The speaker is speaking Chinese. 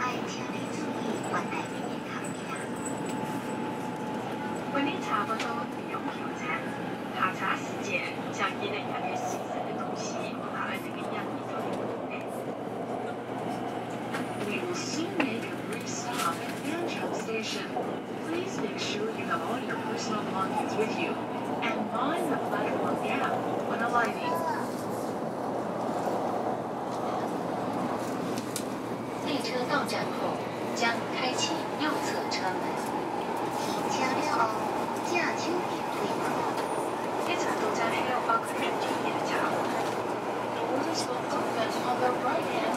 爱 definitely need one that didn't come sure you have all your personal belongings with you and. 然后将开启右侧车门。请将六号驾乘点对。非常抱歉，无法为您提供帮助。The windows.